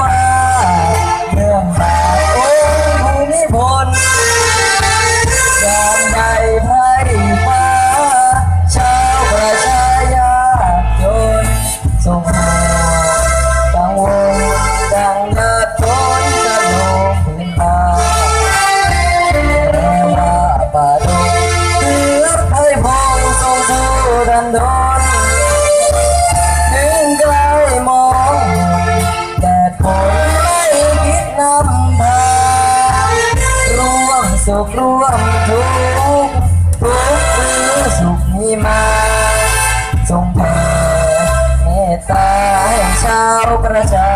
ว่าเรื่องบาโอ้ภูมิพลยามใดไพ่ฟ้าชาวประชายาจนทรงกังวลกังนาทนกระโดงพื้นตาแม้ว่าป่าดงเลือกไพ่พงทรงสู้ดันดง สุขร่วมทุกข์ทุกข์คือสุขให้มาทรงแผ่เมตตาให้ชาวประชา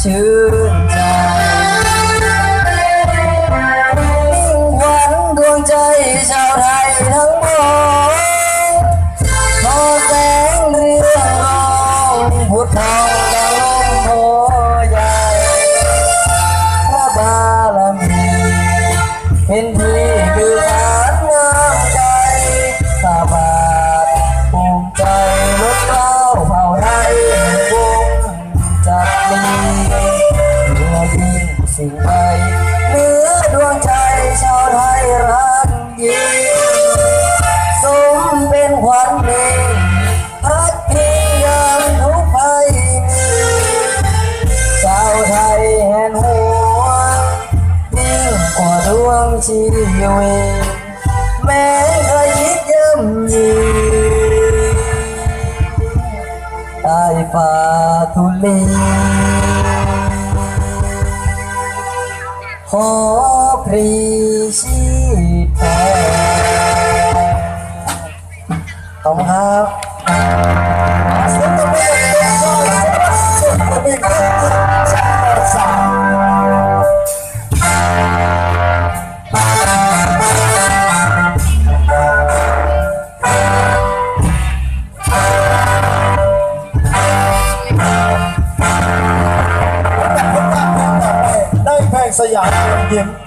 ชื่นใจ เป็นที่คือฐานงามใจสาบานภูมิใจลดเล้าเผ่าไทยวงจักรีเมื่อยิ่งสิ่งใด ว่าดวงชีวิตแม้เคยคิดย่ำยี ได้เพ